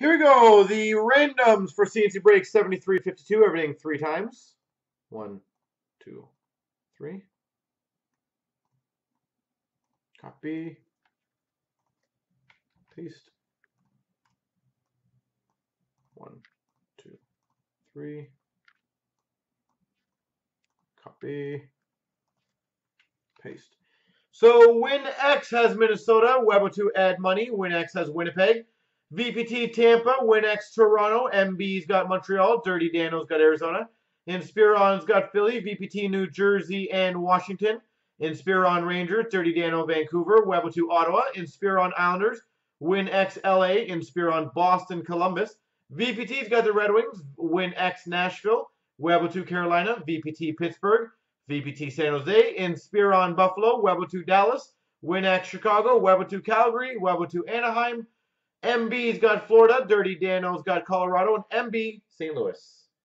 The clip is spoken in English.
Here we go. The randoms for CNC break 7352. Everything three times. One, two, three. Copy. Paste. One, two, three. Copy. Paste. So Win X has Minnesota. Webo to add money. Win X has Winnipeg. VPT Tampa. Winx Toronto. MB's got Montreal. Dirty Daniel's got Arizona. Inspiron's got Philly. VPT New Jersey and Washington. Inspiron Rangers. Dirty Daniel Vancouver. Webo to Ottawa. Inspiron Islanders. WinX LA. Inspiron Boston Columbus. VPT's got the Red Wings. WinX Nashville. Webo to Carolina. VPT Pittsburgh. VPT San Jose, Inspiron Buffalo, Webo to Dallas, Winx Chicago, Webo to Calgary, Webo to Anaheim, MB's got Florida, Dirty Dano's got Colorado, and MB St. Louis.